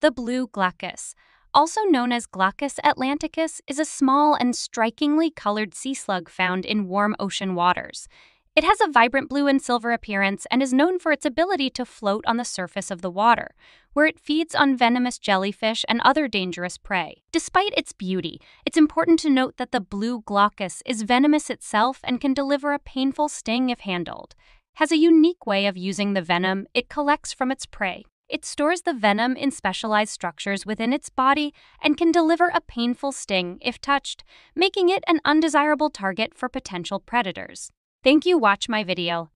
The blue glaucus, also known as Glaucus atlanticus, is a small and strikingly colored sea slug found in warm ocean waters. It has a vibrant blue and silver appearance and is known for its ability to float on the surface of the water, where it feeds on venomous jellyfish and other dangerous prey. Despite its beauty, it's important to note that the blue glaucus is venomous itself and can deliver a painful sting if handled. Has a unique way of using the venom it collects from its prey. It stores the venom in specialized structures within its body and can deliver a painful sting if touched, making it an undesirable target for potential predators. Thank you watch my video.